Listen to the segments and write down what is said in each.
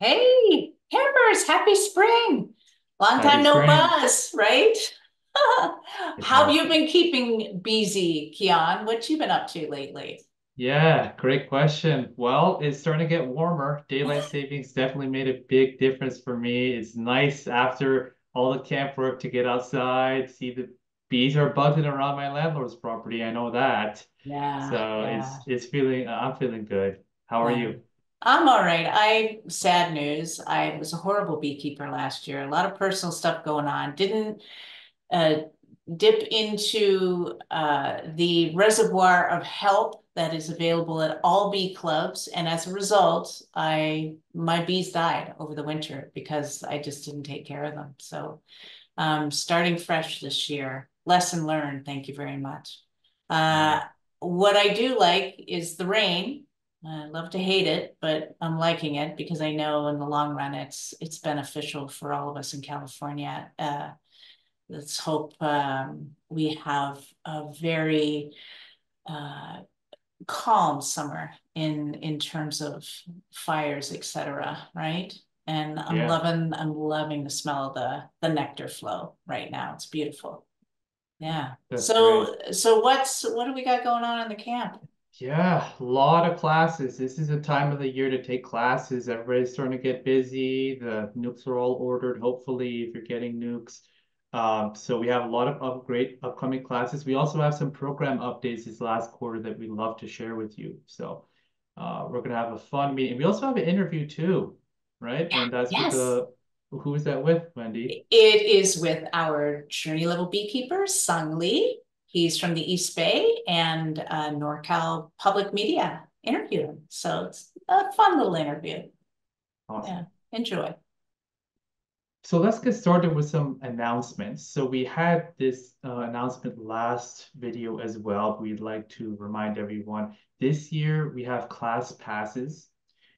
Hey, campers, happy spring. Long Happy time no spring. buzz, right? How have you been. been keeping busy, Kian? What you been up to lately? Yeah, great question. Well, it's starting to get warmer. Daylight savings definitely made a big difference for me. It's nice after all the camp work to get outside, see the bees are buzzing around my landlord's property. I know that. Yeah, So yeah, it's it's feeling I'm feeling good. How are yeah. you? I'm all right. I, sad news. I was a horrible beekeeper last year. A lot of personal stuff going on. Didn't uh, dip into uh, the reservoir of help that is available at all bee clubs. And as a result, I my bees died over the winter because I just didn't take care of them. So um, starting fresh this year, lesson learned. Thank you very much. Uh, what I do like is the rain. I love to hate it, but I'm liking it because I know in the long run it's it's beneficial for all of us in California. Uh, let's hope um, we have a very uh, calm summer in in terms of fires, etc. Right? And I'm Yeah, loving I'm loving the smell of the the nectar flow right now. It's beautiful. Yeah. that's great. So so what's what do we got going on in the camp? Yeah, a lot of classes. This is a time of the year to take classes. Everybody's starting to get busy. The nucs are all ordered, hopefully, if you're getting nucs. Um, so we have a lot of up great upcoming classes. We also have some program updates this last quarter that we'd love to share with you. So uh, we're gonna have a fun meeting. We also have an interview too, right? And that's with the who is that with, Wendy? It is with our journey level beekeeper, Sung Lee. He's from the East Bay and uh, NorCal Public Media interviewed him. So it's a fun little interview. Yeah, enjoy. So let's get started with some announcements. So we had this uh, announcement last video as well. We'd like to remind everyone this year we have class passes.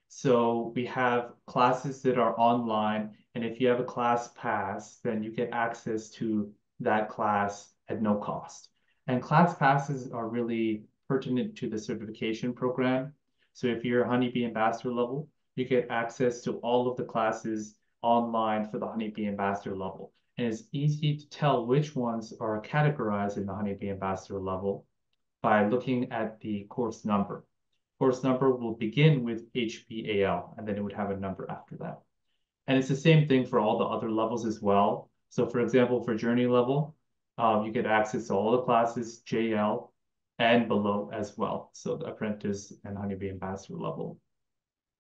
So we have classes that are online, and if you have a class pass, then you get access to that class at no cost. And class passes are really pertinent to the certification program. So if you're a honeybee ambassador level, you get access to all of the classes online for the honeybee ambassador level. And it's easy to tell which ones are categorized in the honeybee ambassador level by looking at the course number. Course number will begin with HBAL, and then it would have a number after that. And it's the same thing for all the other levels as well. So for example, for journey level, um, you get access to all the classes, JL, and below as well. So the apprentice and honeybee ambassador level.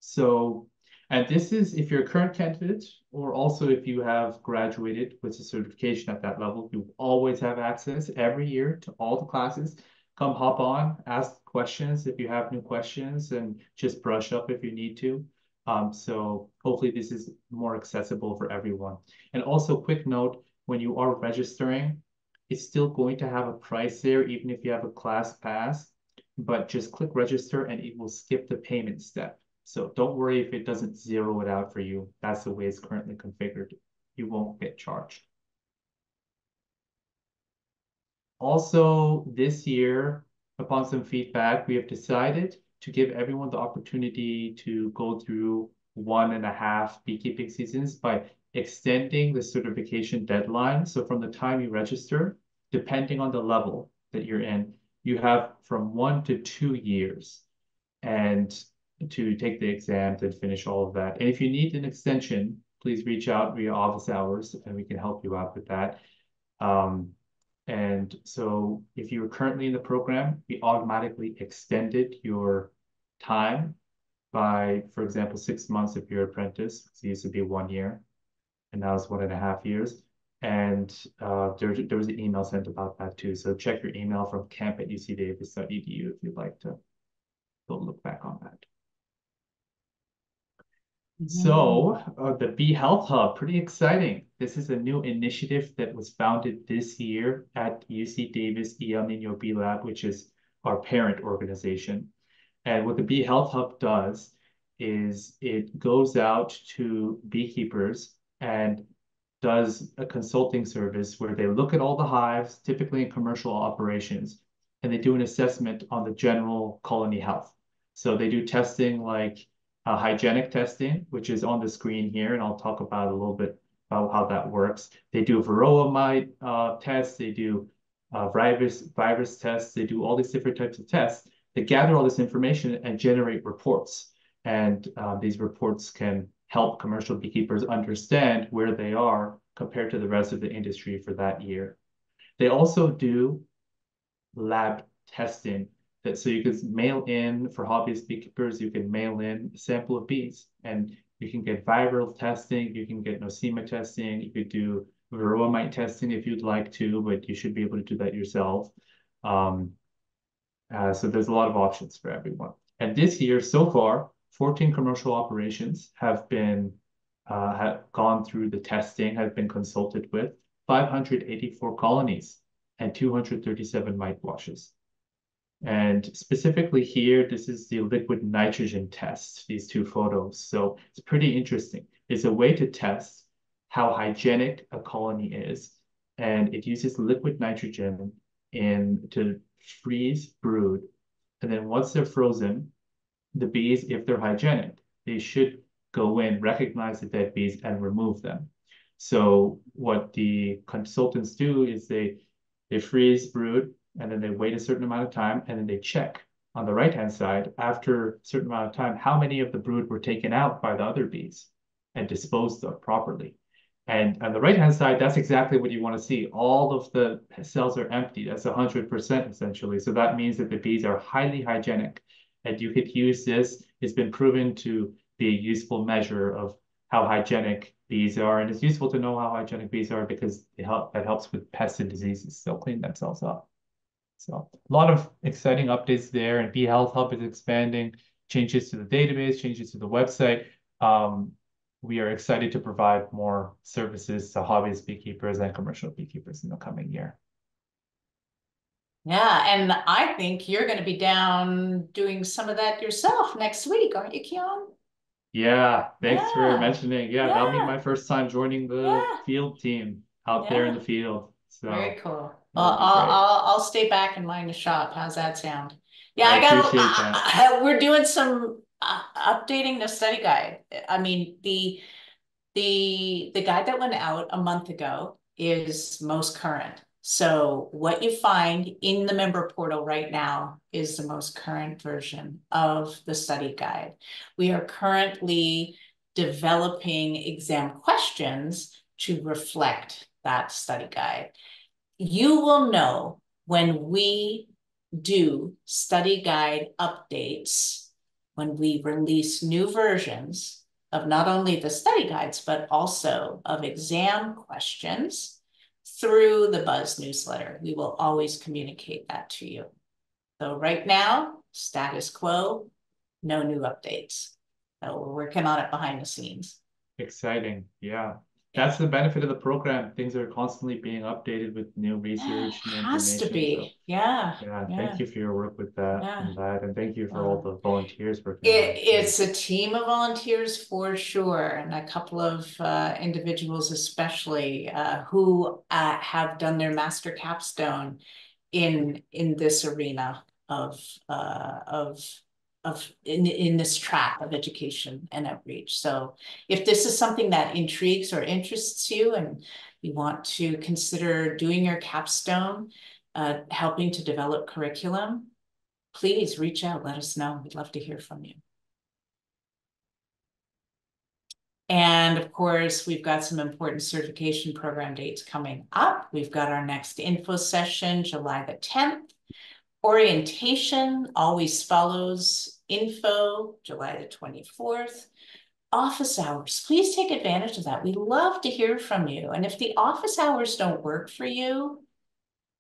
So, and this is if you're a current candidate, or also if you have graduated with a certification at that level, you always have access every year to all the classes. Come hop on, ask questions if you have new questions, and just brush up if you need to. Um, so hopefully this is more accessible for everyone. And also quick note, when you are registering, it's still going to have a price there, even if you have a class pass, but just click register and it will skip the payment step. So don't worry if it doesn't zero it out for you. That's the way it's currently configured. You won't get charged. Also, this year, upon some feedback, we have decided to give everyone the opportunity to go through one and a half beekeeping seasons by extending the certification deadline. So from the time you register, depending on the level that you're in, you have from one to two years. And to take the exams and finish all of that. And if you need an extension, please reach out via office hours and we can help you out with that. Um, and so if you are currently in the program, we automatically extended your time by, for example, six months if you're apprentice. It used to be one year, and now it's one and a half years. And uh, there, there was an email sent about that too. So check your email from camp at ucdavis.edu if you'd like to go look back on that. So, Mhm. uh, the Bee Health Hub, pretty exciting. This is a new initiative that was founded this year at UC Davis El Nino Bee Lab, which is our parent organization. And what the Bee Health Hub does is it goes out to beekeepers and does a consulting service where they look at all the hives, typically in commercial operations, and they do an assessment on the general colony health. So they do testing like uh, hygienic testing, which is on the screen here, and I'll talk about a little bit about how that works. They do varroa mite uh, tests, they do uh, virus, virus tests, they do all these different types of tests. They gather all this information and generate reports. And uh, these reports can help commercial beekeepers understand where they are compared to the rest of the industry for that year. They also do lab testing that so you can mail in for hobbyist beekeepers, you can mail in a sample of bees and you can get viral testing, you can get nosema testing, you could do varroa mite testing if you'd like to, but you should be able to do that yourself. Um, uh, so there's a lot of options for everyone. And this year, so far, 14 commercial operations have been uh, have gone through the testing, have been consulted with 584 colonies and 237 mite washes. And specifically here, this is the liquid nitrogen test, these two photos. So it's pretty interesting. It's a way to test how hygienic a colony is. And it uses liquid nitrogen in to freeze brood. And then once they're frozen, the bees, if they're hygienic, they should go in, recognize the dead bees, and remove them. So what the consultants do is they they freeze brood and then they wait a certain amount of time and then they check on the right hand side after a certain amount of time how many of the brood were taken out by the other bees and disposed of properly. And on the right hand side, that's exactly what you want to see. All of the cells are empty. That's 100% essentially. So that means that the bees are highly hygienic. And you could use this. It's been proven to be a useful measure of how hygienic bees are. And it's useful to know how hygienic bees are because it help, that helps with pests and diseases. They'll clean themselves up. So a lot of exciting updates there. And Bee Health Hub is expanding, changes to the database, changes to the website. Um, we are excited to provide more services to hobbyist beekeepers and commercial beekeepers in the coming year. Yeah, and I think you're going to be down doing some of that yourself next week, aren't you, Keon? Yeah, thanks yeah. for mentioning. Yeah, yeah, that'll be my first time joining the yeah. field team out there in the field. So very cool. Well, I'll, I'll, I'll stay back and mind the shop. How's that sound? Yeah, I, I got. I, we're doing some uh, updating the study guide. I mean, the the the guide that went out a month ago is most current. So what you find in the member portal right now is the most current version of the study guide. We are currently developing exam questions to reflect that study guide. You will know when we do study guide updates when we release new versions of not only the study guides, but also of exam questions through the Buzz newsletter. We will always communicate that to you. So right now, status quo, no new updates. So we're working on it behind the scenes. Exciting. Yeah that's the benefit of the program. Things are constantly being updated with new research. It has to be. So, yeah. yeah. yeah. Thank you for your work with that yeah. and that. And thank you for all the volunteers working. It, it's a team of volunteers for sure. And a couple of uh, individuals, especially uh, who uh, have done their master capstone in in this arena of uh, of of in, in this track of education and outreach. So if this is something that intrigues or interests you and you want to consider doing your capstone, uh, helping to develop curriculum, please reach out, let us know. We'd love to hear from you. And of course, we've got some important certification program dates coming up. We've got our next info session, July the 10th. Orientation always follows info, July the 24th. Office hours, please take advantage of that. We love to hear from you. And if the office hours don't work for you,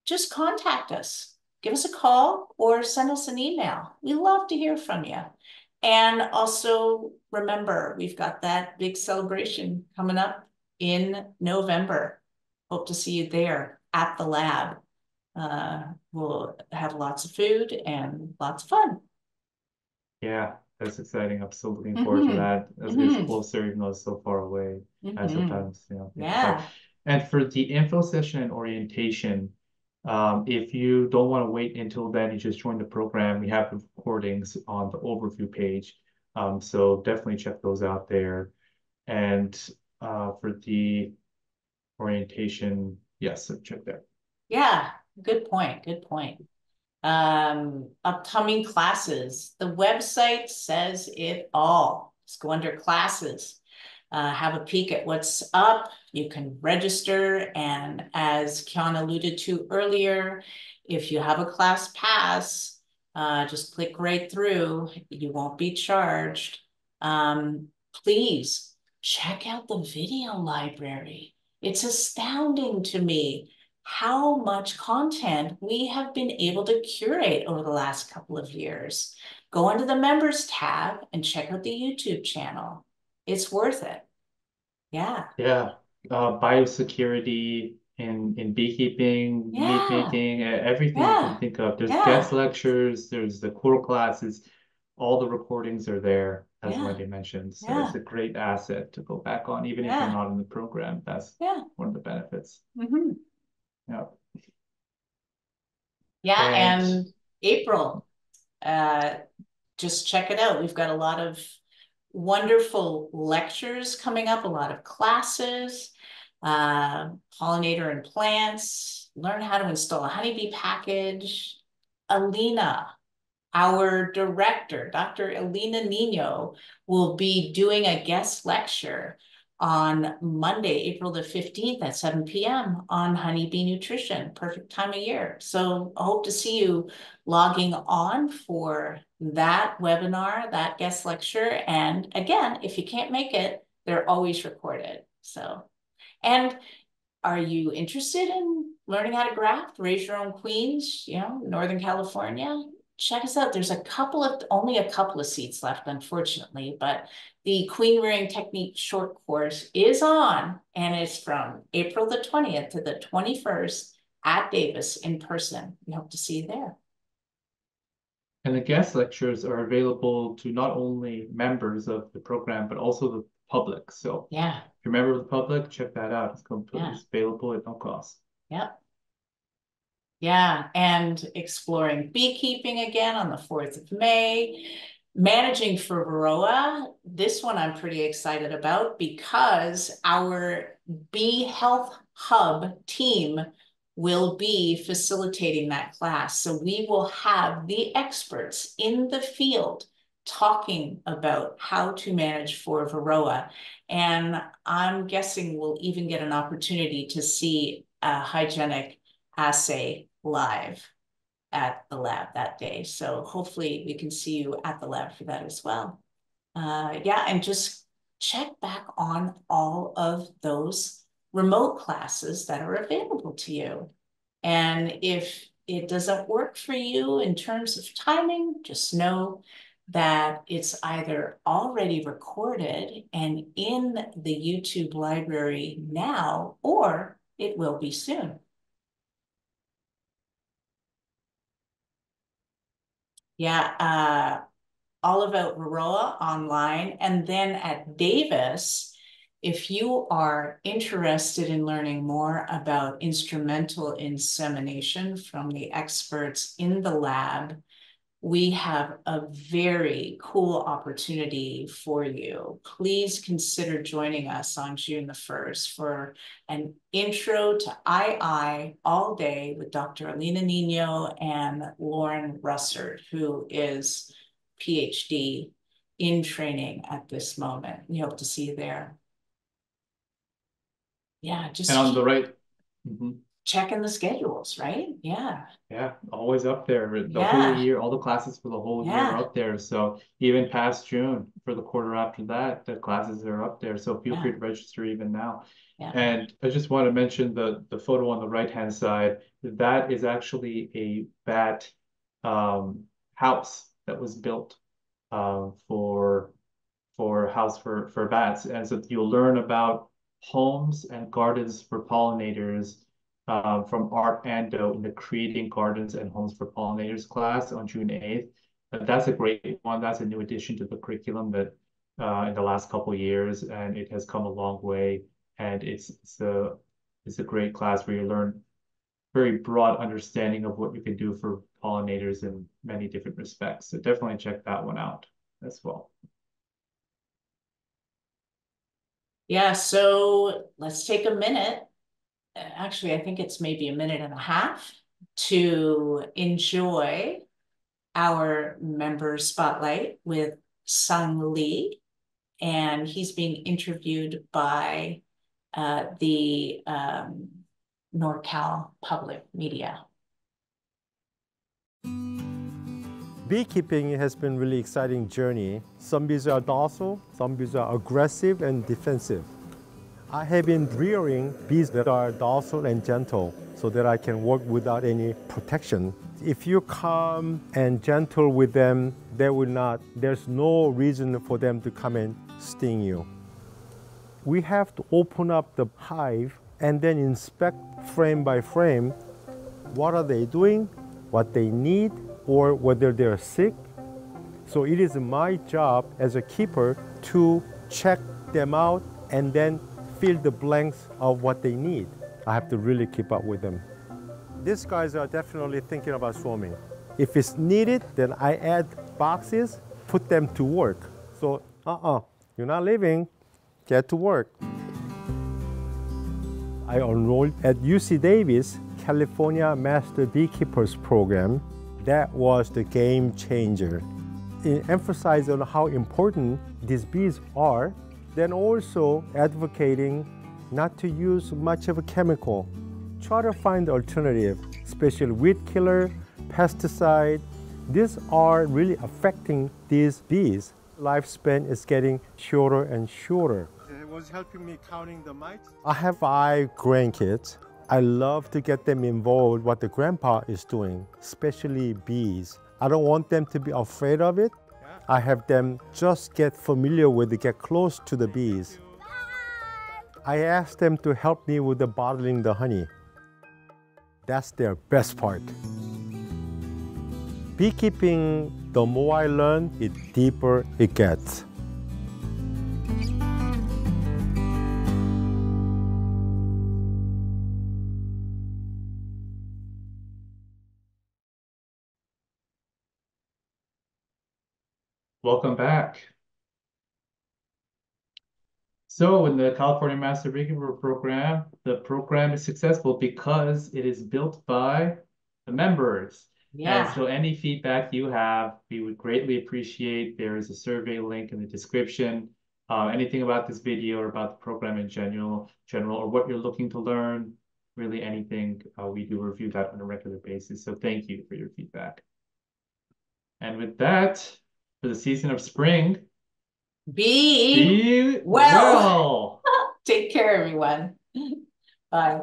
just contact us. Give us a call or send us an email. We love to hear from you. And also remember, we've got that big celebration coming up in November. Hope to see you there at the lab. Uh, we'll have lots of food and lots of fun. Yeah, that's exciting. I'm so looking forward mm-hmm. to that as mm-hmm. get closer, even though it's so far away. Mm-hmm. And sometimes, you know. Yeah. And for the info session and orientation, um, if you don't want to wait until then, you just join the program. We have the recordings on the overview page. Um, so definitely check those out there. And uh, for the orientation, yes, so check there. Yeah, good point, good point. Um, upcoming classes, the website says it all. Let's go under classes. Uh, have a peek at what's up. You can register. And as Kian alluded to earlier, if you have a class pass, uh, just click right through. You won't be charged. Um, please check out the video library. It's astounding to me how much content we have been able to curate over the last couple of years. Go into the members tab and check out the YouTube channel. It's worth it. Yeah. Yeah. Uh, biosecurity in, in beekeeping, Yeah. mead making, everything you can think of. There's Yeah. guest lectures, there's the core classes, all the recordings are there, as Yeah. Wendy mentioned. So Yeah. it's a great asset to go back on, even if you're not in the program. That's Yeah. one of the benefits. hmm Yeah. Yeah. And- And April, uh, just check it out. We've got a lot of wonderful lectures coming up, a lot of classes, uh, pollinator and plants, learn how to install a honeybee package. Elina, our director, Dr. Elina Nino, will be doing a guest lecture on Monday, April the 15th at 7 p.m. on honeybee nutrition. Perfect time of year. So I hope to see you logging on for that webinar, that guest lecture. And again, if you can't make it, they're always recorded. So, and are you interested in learning how to graft, raise your own queens, you know, Northern California? Check us out. There's a couple of, only a couple of seats left, unfortunately, but the queen rearing technique short course is on and it's from April the 20th to the 21st at Davis in person. We hope to see you there. And the guest lectures are available to not only members of the program, but also the public. So Yeah, if you're a member of the public, check that out. It's completely Yeah. available at no cost. yep. Yeah, and exploring beekeeping again on the 4th of May. Managing for Varroa, this one I'm pretty excited about because our Bee Health Hub team will be facilitating that class. So we will have the experts in the field talking about how to manage for Varroa. And I'm guessing we'll even get an opportunity to see a hygienic assay live at the lab that day. So hopefully we can see you at the lab for that as well. Uh, yeah, and just check back on all of those remote classes that are available to you. And if it doesn't work for you in terms of timing, just know that it's either already recorded and in the YouTube library now, or it will be soon. Yeah, uh, all about Varroa online. And then at Davis, if you are interested in learning more about instrumental insemination from the experts in the lab, we have a very cool opportunity for you. Please consider joining us on June the 1st for an intro to II all day with Dr. Elina Nino and Lauren Russert, who is PhD in training at this moment. We hope to see you there. Yeah, just And on the right, Mhm. Checking the schedules, right? Yeah. Yeah, always up there. The Yeah. whole year, all the classes for the whole year Yeah. are up there. So even past June, for the quarter after that, the classes are up there. So feel free to register even now. Yeah. And I just want to mention the the photo on the right-hand side. That is actually a bat um, house that was built uh, for for house for for bats. And so you'll learn about homes and gardens for pollinators um, from Art Ando in the Creating Gardens and Homes for Pollinators class on June 8th. And that's a great one. That's a new addition to the curriculum that uh, in the last couple years, and it has come a long way. And it's, it's a it's a great class where you learn very broad understanding of what you can do for pollinators in many different respects. So definitely check that one out as well. Yeah, so let's take a minute Actually, I think it's maybe a minute and a half to enjoy our member spotlight with Sung Lee. And he's being interviewed by uh, the um, NorCal Public Media. Beekeeping has been really exciting journey. Some bees are docile, some bees are aggressive and defensive. I have been rearing bees that are docile and gentle so that I can work without any protection. If you're calm and gentle with them, they will not, there's no reason for them to come and sting you. We have to open up the hive and then inspect frame by frame what are they doing, what they need, or whether they're sick. So it is my job as a keeper to check them out and then fill the blanks of what they need. I have to really keep up with them. These guys are definitely thinking about swarming. If it's needed, then I add boxes, put them to work. So, uh-uh, you're not leaving, get to work. I enrolled at UC Davis California Master Beekeepers Program that was the game changer. It emphasized on how important these bees are, then also advocating not to use much of a chemical. Try to find alternative, especially weed killer, pesticide. These are really affecting these bees. Lifespan is getting shorter and shorter. It was helping me counting the mites. I have five grandkids. I love to get them involved what the grandpa is doing, especially bees. I don't want them to be afraid of it. I have them just get familiar with it, get close to the bees. I ask them to help me with the bottling the honey. That's their best part. Beekeeping, the more I learn, the deeper it gets. Welcome back. So in the California Master Beekeeper Program, the program is successful because it is built by the members. Yeah. And so any feedback you have, we would greatly appreciate. There is a survey link in the description. Uh, anything about this video or about the program in general, general, or what you're looking to learn, really anything, uh, we do review that on a regular basis. So thank you for your feedback. And with that, for the season of spring. Be, Be well. well. Take care, everyone. Bye.